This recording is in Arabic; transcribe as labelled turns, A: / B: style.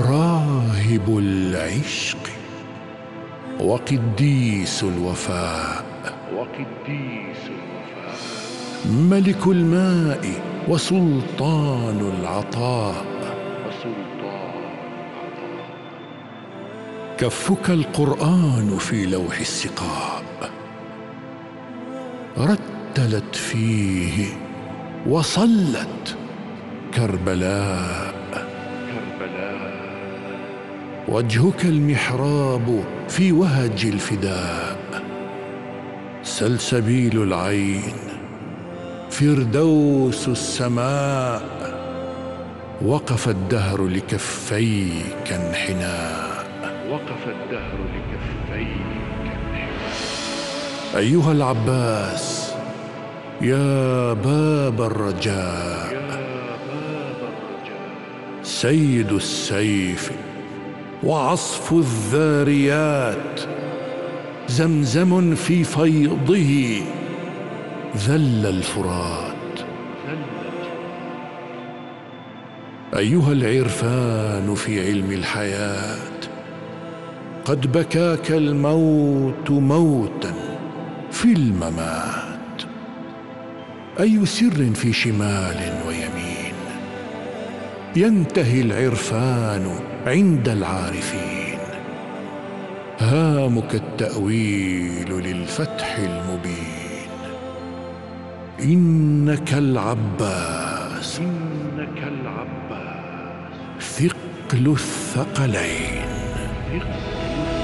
A: راهب العشق وقديس الوفاء
B: وقديس الوفاء.
A: ملك الماء وسلطان العطاء
B: وسلطان
A: كفك القرآن في لوح السقاء رتلت فيه وصلت كربلاء.
B: كربلاء.
A: وجهك المحراب في وهج الفداء. سلسبيل العين فردوس السماء. وقف الدهر لكفيك انحناء.
B: وقف الدهر لكفيك
A: أيها العباس يا باب الرجاء.
B: يا باب الرجاء.
A: سيد السيف. وعصف الذاريات زمزم في فيضه ذل الفرات. أيها العرفان في علم الحياة قد بكاك الموت موتا في الممات. أي سر في شمال ويمين؟ ينتهي العرفان عند العارفين. هامك التأويل للفتح المبين. إنك العباس.
B: إنك العباس.
A: ثقل الثقلين.
B: ثقل